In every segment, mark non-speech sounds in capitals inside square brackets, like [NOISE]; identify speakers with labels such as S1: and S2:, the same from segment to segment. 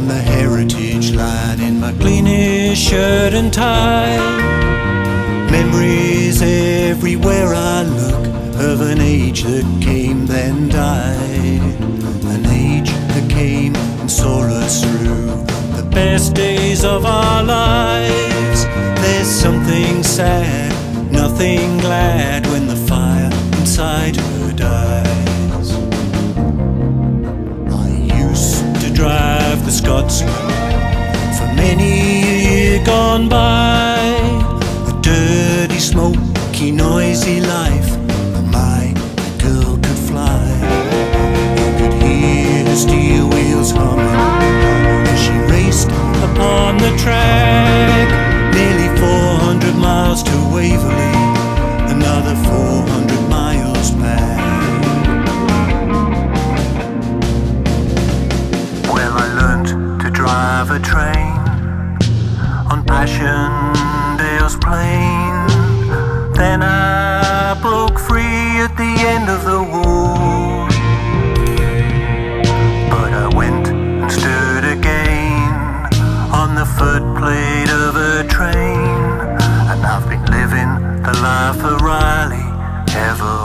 S1: heritage line in my cleanest shirt and tie. Memories everywhere I look of an age that came then died. An age that came and saw us through the best days of our lives. There's something sad, nothing glad when the fire inside her dies. Drive for many a year gone by. A dirty, smoky, noisy life. To drive a train on Passchendaele's plain. Then I broke free at the end of the war. But I went and stood again on the footplate of a train. And I've been living the life of Riley evermore.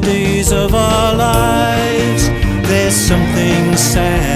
S1: Days of our lives. There's something sad,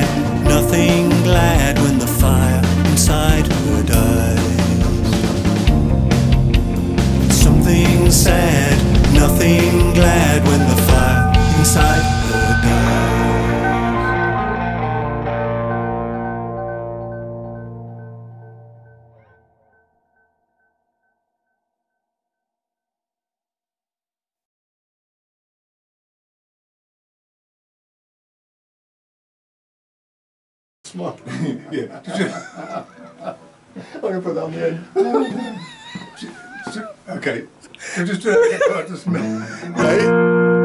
S2: Smart. [LAUGHS] yeah. [LAUGHS] I'm gonna put that on the end. [LAUGHS] okay. So just uh, just right.